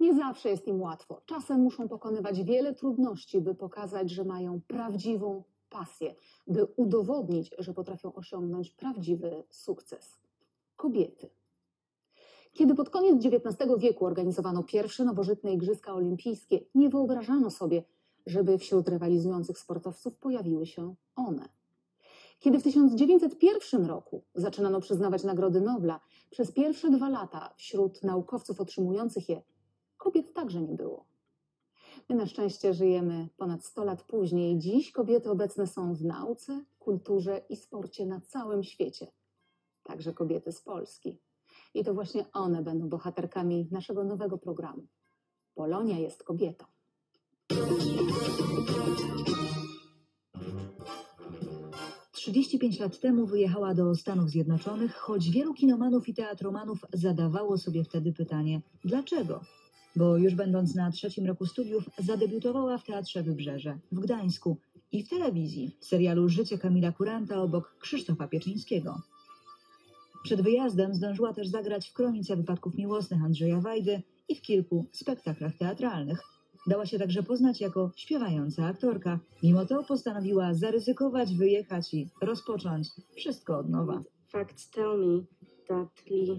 Nie zawsze jest im łatwo. Czasem muszą pokonywać wiele trudności, by pokazać, że mają prawdziwą pasję, by udowodnić, że potrafią osiągnąć prawdziwy sukces. Kobiety. Kiedy pod koniec XIX wieku organizowano pierwsze nowożytne Igrzyska Olimpijskie, nie wyobrażano sobie, żeby wśród rywalizujących sportowców pojawiły się one. Kiedy w 1901 roku zaczynano przyznawać Nagrody Nobla, przez pierwsze dwa lata wśród naukowców otrzymujących je kobiet także nie było. My na szczęście żyjemy ponad 100 lat później. Dziś kobiety obecne są w nauce, kulturze i sporcie na całym świecie. Także kobiety z Polski. I to właśnie one będą bohaterkami naszego nowego programu. Polonia jest kobietą. Trzydzieści pięć lat temu wyjechała do Stanów Zjednoczonych, choć wielu kinomanów i teatromanów zadawało sobie wtedy pytanie, dlaczego? Bo już będąc na trzecim roku studiów, zadebiutowała w Teatrze Wybrzeże, w Gdańsku i w telewizji, w serialu Życie Kamila Kuranta obok Krzysztofa Pieczyńskiego. Przed wyjazdem zdążyła też zagrać w Kronice Wypadków Miłosnych Andrzeja Wajdy i w kilku spektaklach teatralnych. Dała się także poznać jako śpiewająca aktorka. Mimo to postanowiła zaryzykować, wyjechać i rozpocząć wszystko od nowa. Facts tell me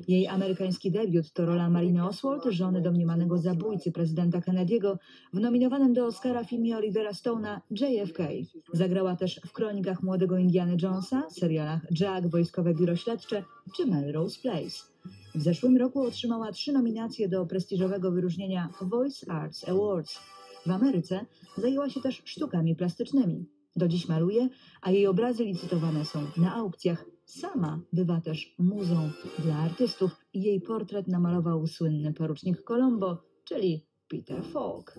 Jej amerykański debiut to rola Mariny Oswald, żony domniemanego zabójcy prezydenta Kennedy'ego, w nominowanym do Oscara filmie Olivera Stone'a JFK. Zagrała też w kronikach młodego Indiana Jonesa, serialach Jack, Wojskowe Biuro Śledcze czy Melrose Place. W zeszłym roku otrzymała trzy nominacje do prestiżowego wyróżnienia Voice Arts Awards. W Ameryce zajęła się też sztukami plastycznymi. Do dziś maluje, a jej obrazy licytowane są na aukcjach. Sama bywa też muzą dla artystów jej portret namalował słynny porucznik Colombo, czyli Peter Falk.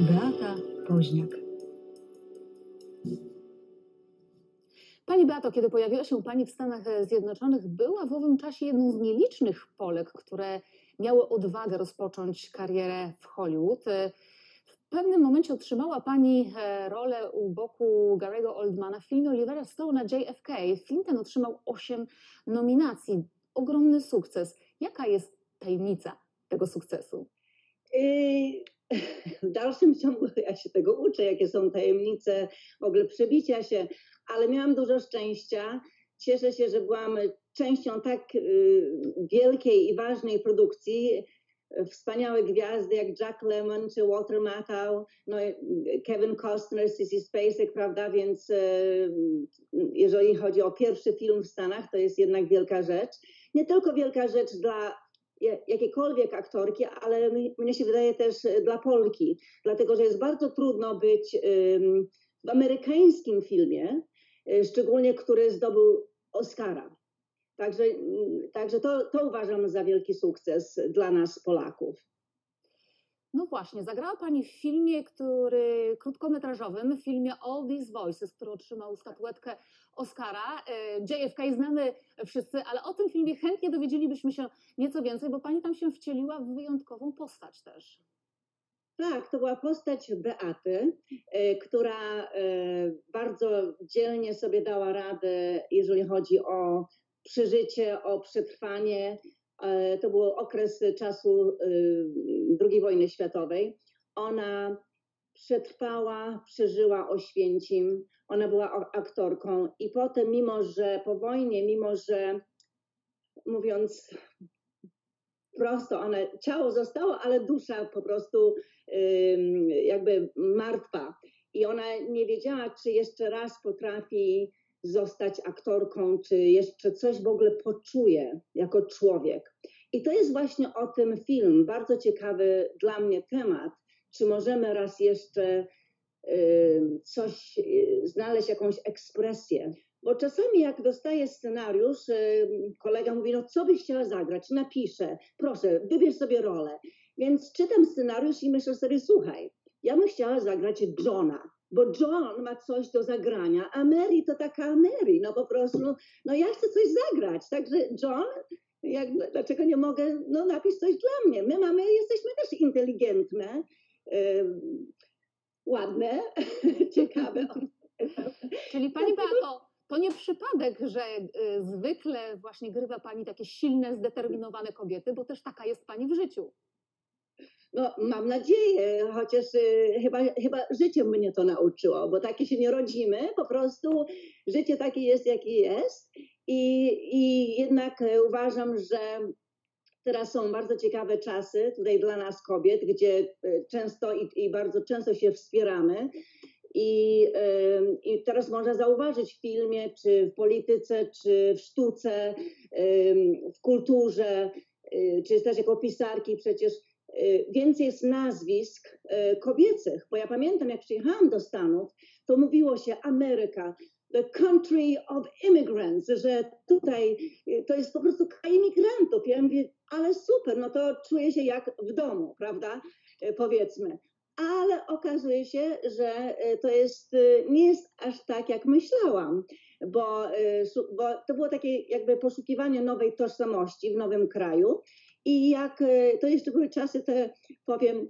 Beata Poźniak. Pani Beato, kiedy pojawiła się Pani w Stanach Zjednoczonych, była w owym czasie jedną z nielicznych Polek, które miały odwagę rozpocząć karierę w Hollywood. W pewnym momencie otrzymała Pani e, rolę u boku Gary'ego Oldmana w filmie Olivera Stone'a JFK. Film ten otrzymał 8 nominacji. Ogromny sukces. Jaka jest tajemnica tego sukcesu? I w dalszym ciągu ja się tego uczę, jakie są tajemnice w ogóle przebicia się, ale miałam dużo szczęścia. Cieszę się, że byłam częścią tak y, wielkiej i ważnej produkcji. Wspaniałe gwiazdy jak Jack Lemmon czy Walter Matthau, no, Kevin Costner, Sissy Spacek, prawda? Więc y, jeżeli chodzi o pierwszy film w Stanach, to jest jednak wielka rzecz. Nie tylko wielka rzecz dla ja- jakiejkolwiek aktorki, ale mnie się wydaje też dla Polki, dlatego że jest bardzo trudno być w amerykańskim filmie, szczególnie który zdobył Oscara. Także, mm, także to, to uważam za wielki sukces dla nas Polaków. No właśnie, zagrała Pani w filmie, który krótkometrażowym, w filmie All These Voices, który otrzymał statuetkę Oscara. E, JFK znamy wszyscy, ale o tym filmie chętnie dowiedzielibyśmy się nieco więcej, bo Pani tam się wcieliła w wyjątkową postać też. Tak, to była postać Beaty, e, która e, bardzo dzielnie sobie dała radę, jeżeli chodzi o przeżycie, o przetrwanie. E, To był okres czasu II wojny światowej. Ona przetrwała, przeżyła Oświęcim, ona była aktorką i potem, mimo że po wojnie, mimo że mówiąc prosto, ona, ciało zostało, ale dusza po prostu jakby martwa. I ona nie wiedziała, czy jeszcze raz potrafi zostać aktorką, czy jeszcze coś w ogóle poczuje jako człowiek. I to jest właśnie o tym film. Bardzo ciekawy dla mnie temat. Czy możemy raz jeszcze coś, y, znaleźć jakąś ekspresję? Bo czasami jak dostaję scenariusz, ym, kolega mówi, no co byś chciała zagrać? Napiszę, proszę, wybierz sobie rolę. Więc czytam scenariusz i myślę sobie, słuchaj, ja bym chciała zagrać Johna, bo John ma coś do zagrania, a Mary to taka Mary, no po prostu, no, ja chcę coś zagrać. Także John, jak, dlaczego nie mogę, no napisz coś dla mnie. My mamy, jesteśmy też inteligentne, ym, ładne, ciekawe. Czyli Pani Beato, to nie przypadek, że y, zwykle właśnie grywa Pani takie silne, zdeterminowane kobiety, bo też taka jest Pani w życiu. No, mam nadzieję, chociaż y, chyba, chyba życie mnie to nauczyło, bo takie się nie rodzimy, po prostu życie takie jest, jakie jest. I, i jednak uważam, że teraz są bardzo ciekawe czasy tutaj dla nas kobiet, gdzie e, często i, i bardzo często się wspieramy. I, I teraz można zauważyć w filmie, czy w polityce, czy w sztuce, w kulturze, y, czy też jako pisarki przecież y, więcej jest nazwisk y, kobiecych. Bo ja pamiętam, jak przyjechałam do Stanów, to mówiło się Ameryka, the country of immigrants, że tutaj y, to jest po prostu kraj imigrantów. Ja mówię, ale super, no to czuję się jak w domu, prawda? Y, Powiedzmy. Ale okazuje się, że y, to jest, y, nie jest aż tak, jak myślałam, bo, szu- bo to było takie jakby poszukiwanie nowej tożsamości w nowym kraju. I jak to jeszcze były czasy, te powiem,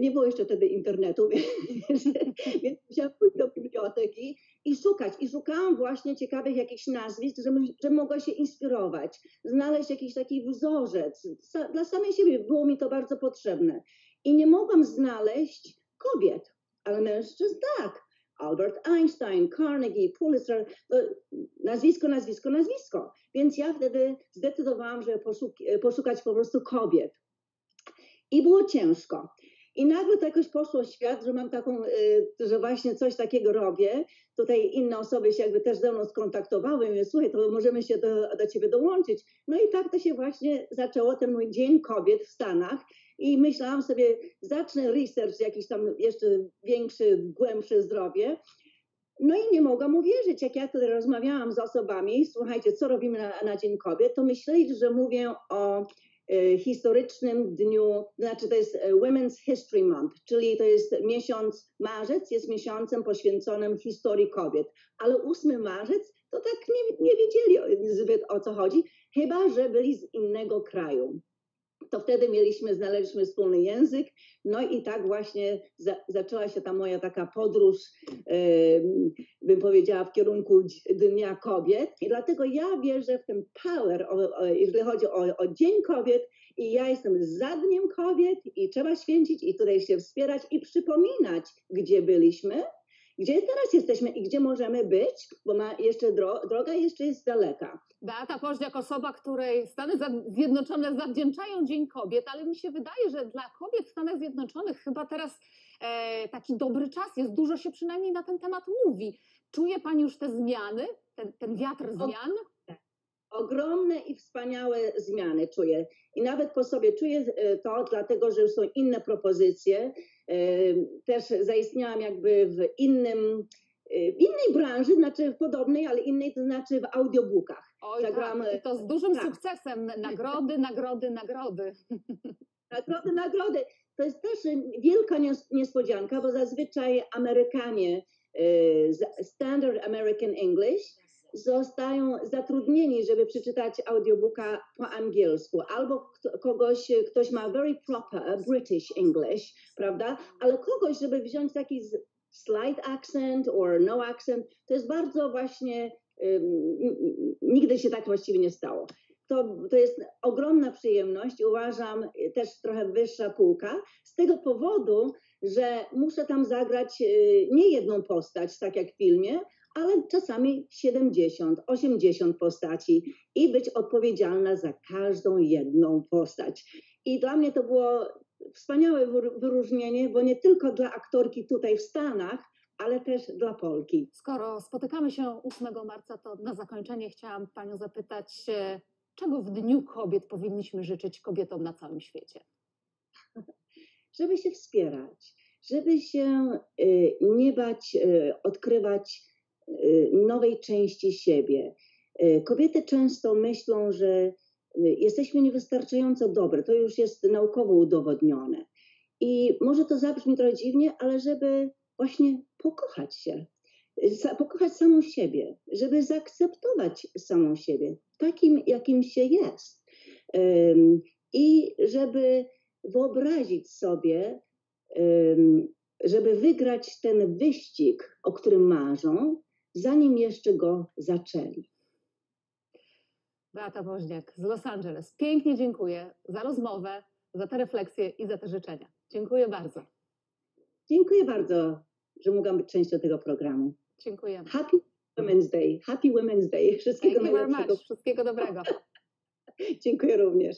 nie było jeszcze wtedy internetu, więc, musiałam pójść do biblioteki i szukać. I szukałam właśnie ciekawych jakichś nazwisk, że, że mogła się inspirować, znaleźć jakiś taki wzorzec. Dla samej siebie było mi to bardzo potrzebne. I nie mogłam znaleźć kobiet, ale mężczyzn tak. Albert Einstein, Carnegie, Pulitzer, to nazwisko, nazwisko, nazwisko. Więc ja wtedy zdecydowałam, że poszuk poszukać po prostu kobiet. I było ciężko. I nagle to jakoś poszło w świat, że mam taką, y, że właśnie coś takiego robię. Tutaj inne osoby się jakby też ze mną skontaktowały mówię, słuchaj, to możemy się do, do ciebie dołączyć. No i tak to się właśnie zaczęło, ten mój Dzień Kobiet w Stanach. I myślałam sobie, zacznę research jakiś tam jeszcze większy, głębszy zdrowie. No i nie mogłam uwierzyć, jak ja wtedy rozmawiałam z osobami, słuchajcie, co robimy na, na Dzień Kobiet, to myśleli, że mówię o e, historycznym dniu, znaczy to jest e, Women's History Month, czyli to jest miesiąc, marzec jest miesiącem poświęconym historii kobiet, ale 8 marzec to tak nie, nie wiedzieli zbyt o co chodzi, chyba że byli z innego kraju. To wtedy mieliśmy, znaleźliśmy wspólny język, no i tak właśnie za, zaczęła się ta moja taka podróż, bym powiedziała, w kierunku Dnia Kobiet. I dlatego ja wierzę w ten power, o, o, jeżeli chodzi o, o Dzień Kobiet. I ja jestem za Dniem Kobiet i trzeba święcić i tutaj się wspierać i przypominać, gdzie byliśmy, gdzie teraz jesteśmy i gdzie możemy być, bo ma jeszcze dro, droga jeszcze jest daleka. Beata Poździak, osoba, której Stany Zjednoczone zawdzięczają Dzień Kobiet, ale mi się wydaje, że dla kobiet w Stanach Zjednoczonych chyba teraz e, taki dobry czas jest. Dużo się przynajmniej na ten temat mówi. Czuje Pani już te zmiany, ten, ten wiatr zmian? Ogromne i wspaniałe zmiany czuję. I nawet po sobie czuję e, to, dlatego że już są inne propozycje. E, Też zaistniałam jakby w innym, e, w innej branży, znaczy w podobnej, ale innej, to znaczy w audiobookach. Oj, Zagrałam, tak. To z dużym tak. sukcesem. Nagrody, nagrody, nagrody. Nagrody, nagrody. To jest też e, wielka nies- niespodzianka, bo zazwyczaj Amerykanie, e, z- Standard American English, zostają zatrudnieni, żeby przeczytać audiobooka po angielsku, albo kogoś, ktoś ma very proper British English, prawda? Ale kogoś, żeby wziąć taki slight accent or no accent, to jest bardzo właśnie, n- nigdy się tak właściwie nie stało. To, to jest ogromna przyjemność, uważam, też trochę wyższa półka, z tego powodu, że muszę tam zagrać y, nie jedną postać, tak jak w filmie, ale czasami 70, 80 postaci i być odpowiedzialna za każdą jedną postać. I dla mnie to było wspaniałe wyr- wyróżnienie, bo nie tylko dla aktorki tutaj w Stanach, ale też dla Polki. Skoro spotykamy się 8 marca, to na zakończenie chciałam Panią zapytać, e, czego w Dniu Kobiet powinniśmy życzyć kobietom na całym świecie? żeby się wspierać, żeby się y, nie bać y, odkrywać nowej części siebie. Y, Kobiety często myślą, że y, jesteśmy niewystarczająco dobre, to już jest naukowo udowodnione. I może to zabrzmi trochę dziwnie, ale żeby właśnie pokochać się, y, pokochać samą siebie, żeby zaakceptować samą siebie takim, jakim się jest. I żeby wyobrazić sobie żeby wygrać ten wyścig, o którym marzą, zanim jeszcze go zaczęli. Beata Woźniak z Los Angeles. Pięknie dziękuję za rozmowę, za te refleksje i za te życzenia. Dziękuję bardzo. Dziękuję bardzo, że mogłam być częścią tego programu. Dziękujemy. Happy Women's Day. Happy Women's Day. Wszystkiego Thank najlepszego. Wszystkiego dobrego. Dziękuję również.